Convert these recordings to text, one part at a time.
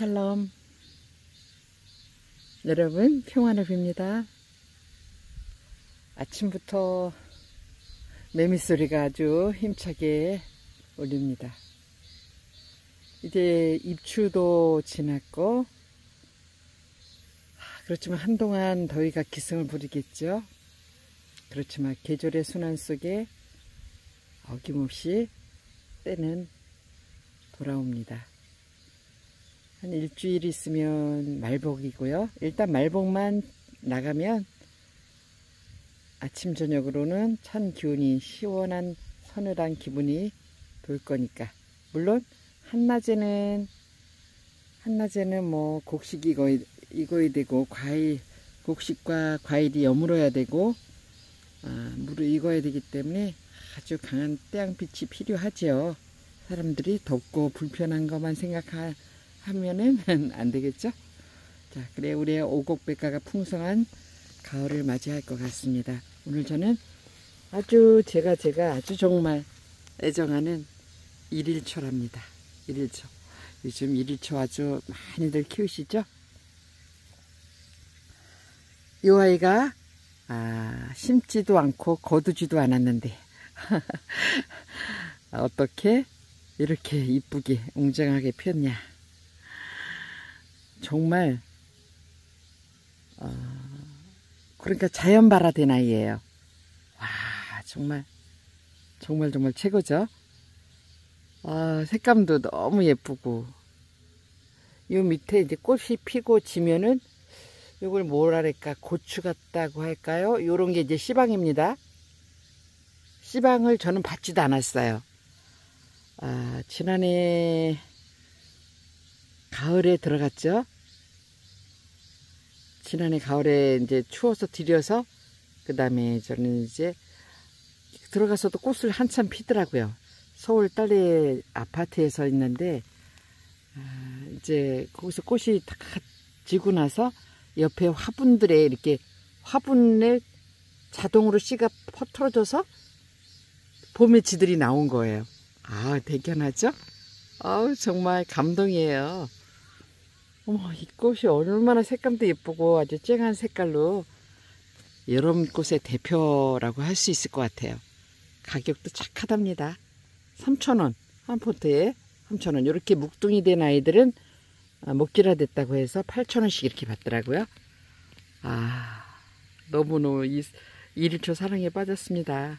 샬롬. 여러분 평안을 빕니다. 아침부터 매미소리가 아주 힘차게 울립니다. 이제 입추도 지났고 그렇지만 한동안 더위가 기승을 부리겠죠? 그렇지만 계절의 순환 속에 어김없이 때는 돌아옵니다 한 일주일 있으면 말복이고요. 일단 말복만 나가면 아침 저녁으로는 찬 기운이 시원한 서늘한 기분이 돌 거니까 물론 한낮에는 한낮에는 뭐 곡식 익어야, 익어야 되고 과일 곡식과 과일이 여물어야 되고 아, 물을 익어야 되기 때문에 아주 강한 태양빛이 필요하죠. 사람들이 덥고 불편한 것만 생각하 하면은 안 되겠죠? 자, 그래 우리의 오곡백과가 풍성한 가을을 맞이할 것 같습니다. 오늘 저는 아주 제가 제가 아주 정말 애정하는 일일초랍니다. 일일초. 요즘 일일초 아주 많이들 키우시죠? 이 아이가 아, 심지도 않고 거두지도 않았는데 어떻게 이렇게 이쁘게 웅장하게 폈냐 정말 어, 그러니까 자연 발화된 아이예요. 와 정말 정말 정말 최고죠. 아, 색감도 너무 예쁘고 요 밑에 이제 꽃이 피고 지면은 이걸 뭐랄까 고추 같다고 할까요? 요런 게 이제 씨방입니다. 씨방을 저는 받지도 않았어요. 아, 지난해 가을에 들어갔죠. 지난해 가을에 이제 추워서 들여서 그 다음에 저는 이제 들어가서도 꽃을 한참 피더라고요. 서울 딸내 아파트에서 있는데 아, 이제 거기서 꽃이 다 지고 나서 옆에 화분들에 이렇게 화분에 자동으로 씨가 퍼트러져서 봄에 지들이 나온 거예요. 아 대견하죠? 아우 정말 감동이에요. 어머 이 꽃이 얼마나 색감도 예쁘고 아주 쨍한 색깔로 여름꽃의 대표라고 할 수 있을 것 같아요. 가격도 착하답니다. 3,000원 한 포트에 3,000원 이렇게 묵둥이 된 아이들은 아, 목기라 됐다고 해서 8,000원씩 이렇게 받더라고요. 아 너무너무 이, 일초 사랑에 빠졌습니다.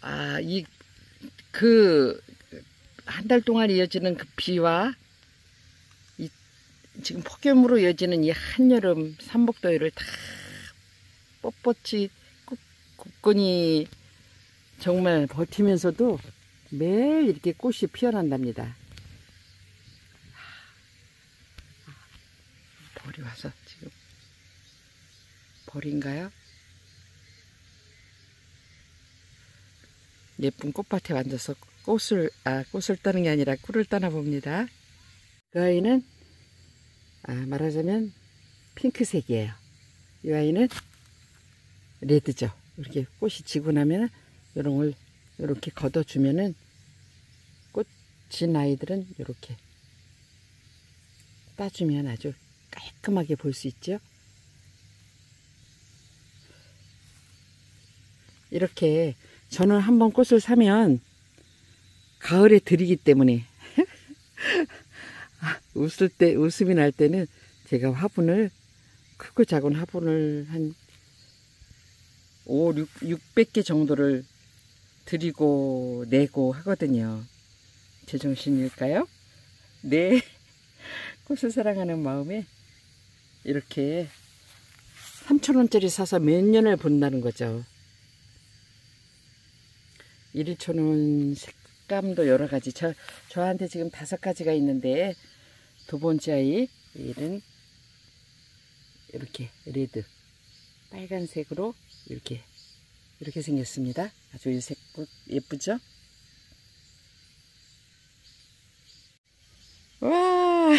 아, 이, 그, 한 달 동안 이어지는 그 비와 이 지금 폭염으로 이어지는 이 한여름 삼복더위를 다 뻣뻣이 굳건히 정말 버티면서도 매일 이렇게 꽃이 피어난답니다. 벌이 와서 지금 벌인가요? 예쁜 꽃밭에 앉아서 꽃을 아 꽃을 따는 게 아니라 꿀을 따나 봅니다. 그 아이는 아, 말하자면 핑크색이에요. 이 아이는 레드죠. 이렇게 꽃이 지고 나면 이런 걸 이렇게 걷어주면은 꽃진 아이들은 이렇게 따주면 아주 깔끔하게 볼 수 있죠. 이렇게 저는 한번 꽃을 사면 가을에 들이기 때문에 아, 웃을 때 웃음이 날 때는 제가 화분을 크고 작은 화분을 한 5, 6, 600개 정도를 드리고 내고 하거든요. 제 정신일까요? 네. 꽃을 사랑하는 마음에 이렇게 3천원짜리 사서 몇 년을 본다는 거죠. 1일초는 색 감도 여러 가지. 저, 저한테 지금 다섯 가지가 있는데, 두 번째 아이, 얘는 이렇게 레드. 빨간색으로 이렇게, 이렇게 생겼습니다. 아주 이색 예쁘죠? 와!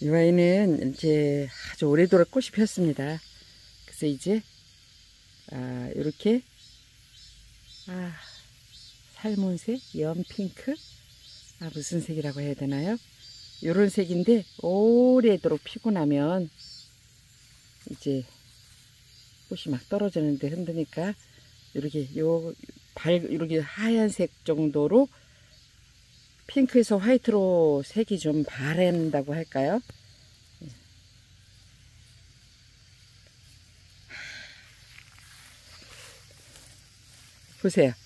이 아이는 이제 아주 오래도록 꽃이 폈습니다. 그래서 이제, 아, 이렇게, 아, 살몬색, 연핑크 아, 무슨 색이라고 해야 되나요? 요런 색인데 오래도록 피고 나면 이제 꽃이 막 떨어지는데 흔드니까 이렇게 요발 이렇게 하얀색 정도로 핑크에서 화이트로 색이 좀 바랜다고 할까요? 보세요.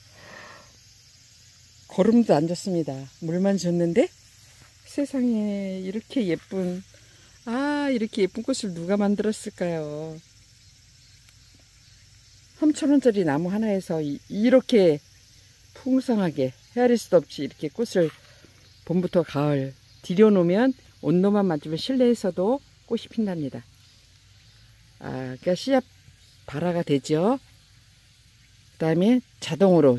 걸음도 안 졌습니다. 물만 줬는데 세상에 이렇게 예쁜 아 이렇게 예쁜 꽃을 누가 만들었을까요? 3천원짜리 나무 하나에서 이, 이렇게 풍성하게 헤아릴 수도 없이 이렇게 꽃을 봄부터 가을 들여놓으면 온도만 맞으면 실내에서도 꽃이 핀답니다. 아, 그러니까 씨앗 발화가 되죠. 그 다음에 자동으로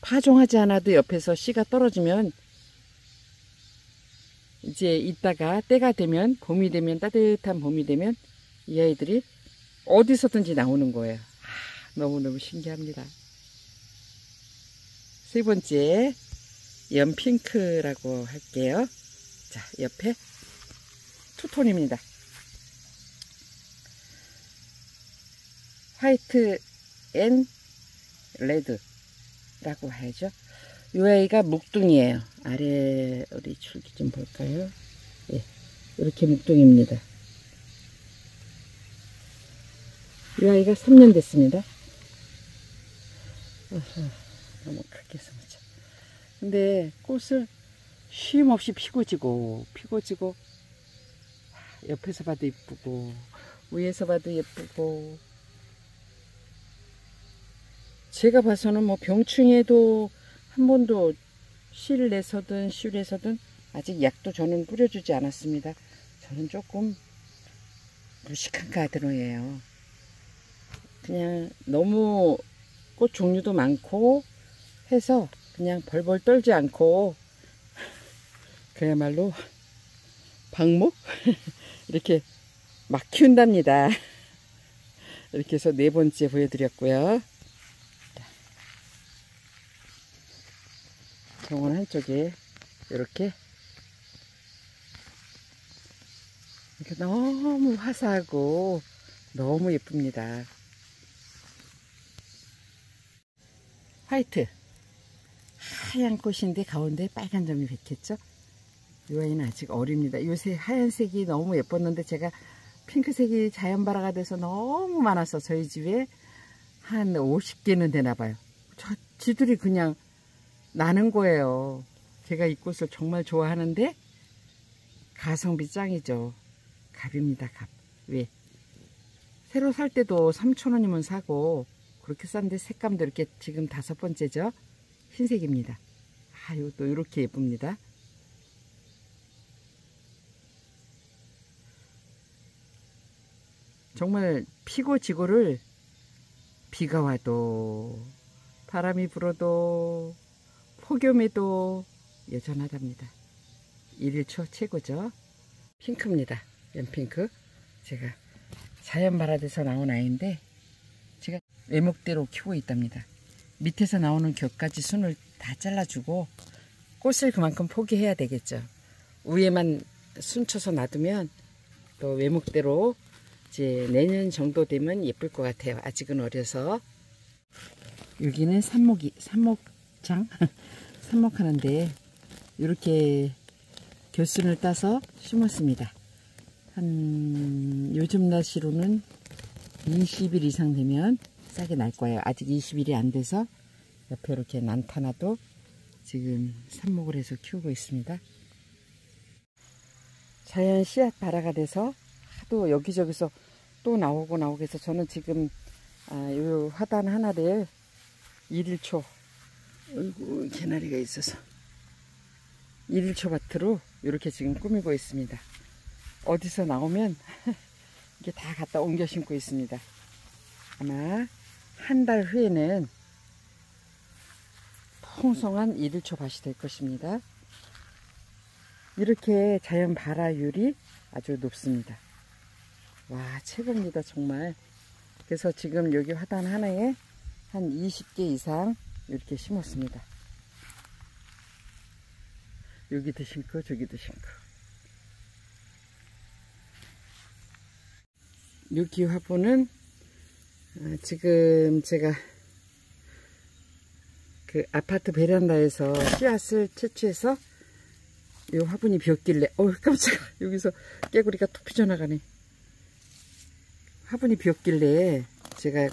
파종하지 않아도 옆에서 씨가 떨어지면 이제 이따가 때가 되면 봄이 되면 따뜻한 봄이 되면 이 아이들이 어디서든지 나오는 거예요. 아, 너무너무 신기합니다. 세 번째 연핑크라고 할게요. 자 옆에 two-tone입니다. white and red 라고 하죠. 이 아이가 묵둥이에요. 아래 우리 줄기 좀 볼까요? 예, 이렇게 묵둥입니다. 이 아이가 3년 됐습니다. 어허, 너무 크게 숨었죠. 근데 꽃을 쉼 없이 피고 지고 피고 지고 옆에서 봐도 예쁘고 위에서 봐도 예쁘고 제가 봐서는 뭐 병충해도 한 번도 실내서든 실에서든 아직 약도 저는 뿌려주지 않았습니다. 저는 조금 무식한 가드로예요. 그냥 너무 꽃 종류도 많고 해서 그냥 벌벌 떨지 않고 그야말로 방목 이렇게 막 키운답니다. 이렇게 해서 네 번째 보여드렸고요. 정원 한쪽에 이렇게 이렇게 너무 화사하고 너무 예쁩니다. 화이트 하얀 꽃인데 가운데 빨간 점이 백했죠. 이 아이는 아직 어립니다. 요새 하얀색이 너무 예뻤는데 제가 핑크색이 자연발화가 돼서 너무 많아서 저희 집에 한 50개는 되나 봐요. 저 지들이 그냥 나는 거예요. 제가 이 꽃을 정말 좋아하는데 가성비 짱이죠. 갑입니다. 갑. 왜? 새로 살 때도 3,000원이면 사고 그렇게 싼데 색감도 이렇게 지금 다섯 번째죠. 흰색입니다. 아, 이것도 이렇게 예쁩니다. 정말 피고 지고를 비가 와도 바람이 불어도 폭염에도 여전하답니다. 일일초 최고죠. 핑크입니다. 연핑크. 제가 자연 발화돼서 나온 아이인데 제가 외목대로 키우고 있답니다. 밑에서 나오는 겹까지 순을 다 잘라주고 꽃을 그만큼 포기해야 되겠죠. 위에만 순 쳐서 놔두면 또 외목대로 이제 내년 정도 되면 예쁠 것 같아요. 아직은 어려서 여기는 산목이 산목장 산목하는데 이렇게 겨순을 따서 심었습니다. 한 요즘 날씨로는 20일 이상 되면 싹이 날 거예요. 아직 20일이 안 돼서 옆에 이렇게 난타나도 지금 삽목을 해서 키우고 있습니다. 자연 씨앗 발화가 돼서 하도 여기저기서 또 나오고 나오고 해서 저는 지금 아, 요 화단 하나를 1일초 어이구 개나리가 있어서 1일초 밭으로 이렇게 지금 꾸미고 있습니다. 어디서 나오면 이게 다 갖다 옮겨 심고 있습니다. 아마 한 달 후에는 풍성한 1일초 밭이 될 것입니다. 이렇게 자연 발화율이 아주 높습니다. 와 최고입니다 정말. 그래서 지금 여기 화단 하나에 한 20개 이상 이렇게 심었습니다. 여기도 심고 저기도 심고. 여기 화분은 아, 지금 제가 그 아파트 베란다에서 씨앗을 채취해서 이 화분이 비었길래 어우 깜짝아 여기서 깨구리가 툭 피져나가네. 화분이 비었길래 제가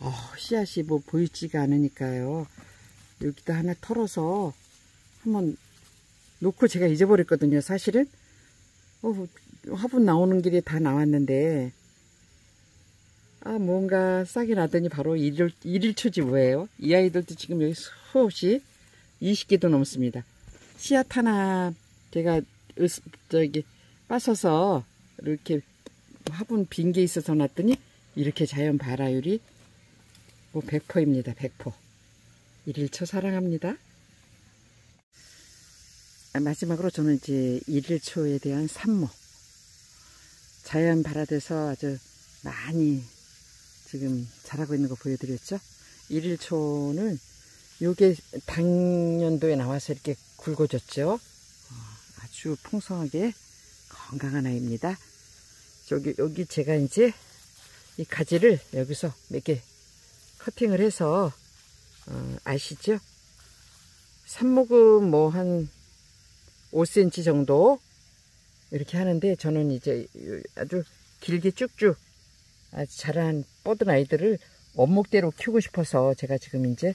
어, 씨앗이 뭐 보이지가 않으니까요. 여기다 하나 털어서 한번 놓고 제가 잊어버렸거든요 사실은. 어, 화분 나오는 길에 다 나왔는데. 아 뭔가 싹이 나더니 바로 일일, 일일초지 뭐예요? 이 아이들도 지금 여기 수없이 20개도 넘습니다. 씨앗 하나 제가 저기 빠서서 이렇게 화분 빈 게 있어서 놨더니 이렇게 자연 발화율이 뭐 100%입니다. 100%. 일일초 사랑합니다. 아, 마지막으로 저는 이제 일일초에 대한 산모 자연 발화돼서 아주 많이 지금 자라고 있는 거 보여드렸죠. 일일초는 요게 당년도에 나와서 이렇게 굵어졌죠. 어, 아주 풍성하게 건강한 아이입니다. 여기, 여기 제가 이제 이 가지를 여기서 몇 개 커팅을 해서, 어, 아시죠? 삽목은 뭐 한 5cm 정도 이렇게 하는데 저는 이제 아주 길게 쭉쭉 아주 자란 뻗은 아이들을 원목대로 키우고 싶어서 제가 지금 이제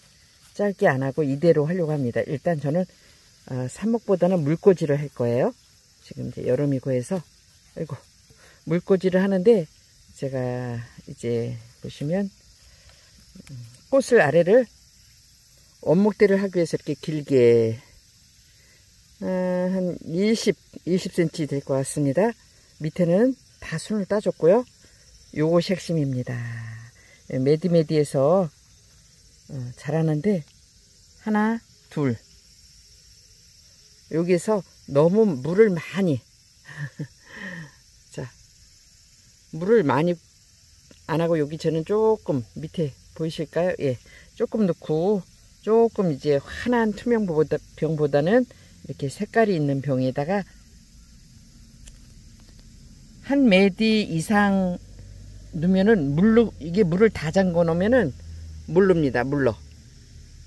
짧게 안 하고 이대로 하려고 합니다. 일단 저는 어, 삽목보다는 물꽂이를 할 거예요. 지금 이제 여름이고 해서 아이고 물꽂이를 하는데 제가 이제 보시면 음, 꽃을 아래를 원목대를 하기 위해서 이렇게 길게 아, 한 20, 20cm 될 것 같습니다. 밑에는 다 순을 따줬고요. 요것이 핵심입니다. 메디메디에서 어, 자라는데 하나, 둘 여기서 너무 물을 많이 자 물을 많이 안 하고 여기 저는 조금 밑에 보이실까요? 예, 조금 넣고 조금 이제 환한 투명 병보다는 이렇게 색깔이 있는 병에다가 한 메디 이상 넣으면은 물로 이게 물을 다 잠궈 놓으면은 물릅니다 물러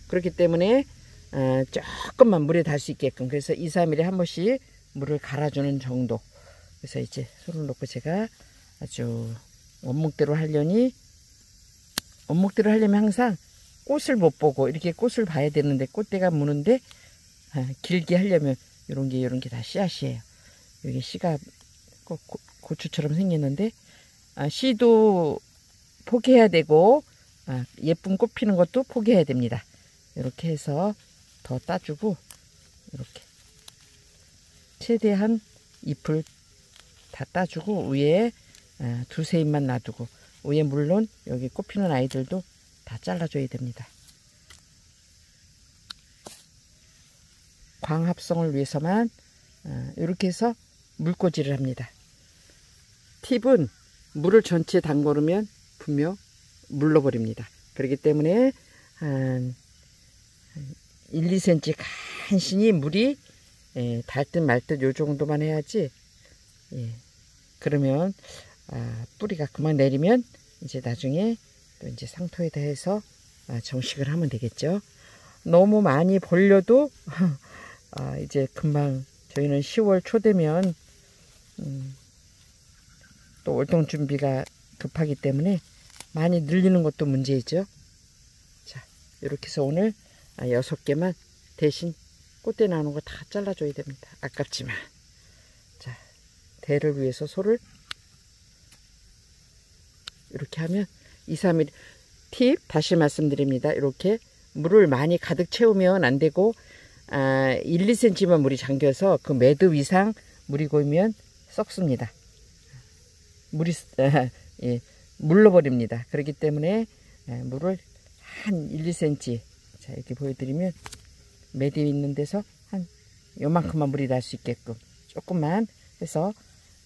그렇기 때문에 어, 조금만 물에 닿을 수 있게끔. 그래서 2, 3일에 한 번씩 물을 갈아주는 정도. 그래서 이제 손을 놓고 제가 아주 원목대로 하려니 원목대로 하려면 항상 꽃을 못 보고 이렇게 꽃을 봐야 되는데 꽃대가 무는데 아, 길게 하려면 이런 게 이런 게 다 씨앗이에요. 여기 씨가 고, 고 추처럼 생겼는데 아, 씨도 포기해야 되고 아, 예쁜 꽃 피는 것도 포기해야 됩니다. 이렇게 해서 더 따주고 이렇게. 최대한 잎을 다 따주고 위에 아, 두세 잎만 놔두고 위에 물론 여기 꽃피는 아이들도 다 잘라줘야 됩니다. 광합성을 위해서만 이렇게 아, 해서 물꽂이를 합니다. 팁은 물을 전체에 담궈놓으면 분명 물러버립니다. 그렇기 때문에 한 1, 2cm 간신히 물이 예, 닿듯 말 듯 요 정도만 해야지 예, 그러면 아, 뿌리가 그만 내리면 이제 나중에 또 이제 상토에다 해서 아, 정식을 하면 되겠죠 너무 많이 벌려도 아, 이제 금방 저희는 10월 초 되면 음, 또 월동 준비가 급하기 때문에 많이 늘리는 것도 문제이죠 자 이렇게 해서 오늘 아, 여섯 개만 대신 꽃대 나오는 거 다 잘라줘야 됩니다. 아깝지만. 자, 대를 위해서 소를 이렇게 하면 2, 3일 팁 다시 말씀드립니다. 이렇게 물을 많이 가득 채우면 안 되고 아, 1, 2cm만 물이 잠겨서 그 매드 이상 물이 고이면 썩습니다. 물이 아, 예, 물러버립니다. 그렇기 때문에 아, 물을 한 1, 2cm 자 이렇게 보여드리면 매듭 있는 데서 한 요만큼만 물이 날 수 있게끔 조금만 해서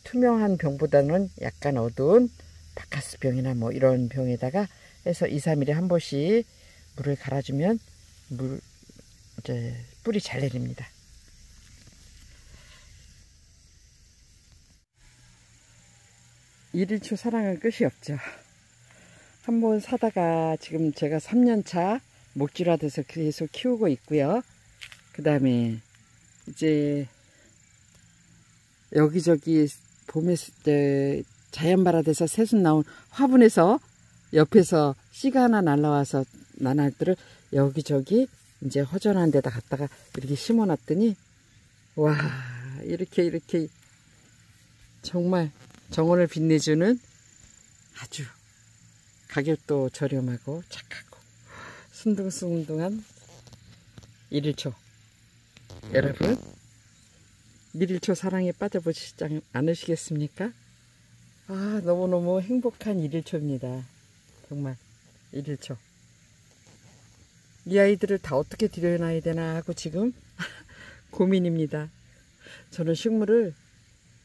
투명한 병보다는 약간 어두운 닭가스병이나 뭐 이런 병에다가 해서 2, 3일에 한 번씩 물을 갈아주면 물 이제 뿌리 잘 내립니다. 1일초 사랑은 끝이 없죠. 한 번 사다가 지금 제가 3년차 목줄화 돼서 계속 키우고 있고요. 그 다음에 이제 여기저기 봄에 때 자연발화돼서 새순 나온 화분에서 옆에서 씨가 하나 날라와서 나날들을 여기저기 이제 허전한 데다 갖다가 이렇게 심어놨더니 와 이렇게 이렇게 정말 정원을 빛내주는 아주 가격도 저렴하고 착하고 순둥순둥한 일일초 여러분 일일초 사랑에 빠져보시지 않으시겠습니까? 아 너무너무 행복한 일일초입니다 정말 일일초 이 아이들을 다 어떻게 들여놔야 되나 하고 지금 고민입니다 저는 식물을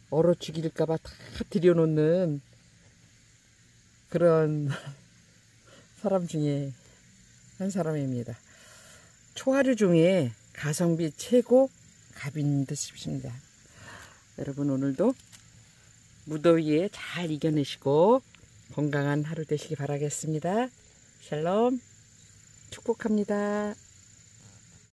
얼어 죽일까봐 다 들여놓는 그런 사람 중에 한 사람입니다. 초하루 중에 가성비 최고 갑인 듯 싶습니다. 여러분 오늘도 무더위에 잘 이겨내시고 건강한 하루 되시기 바라겠습니다. 샬롬 축복합니다.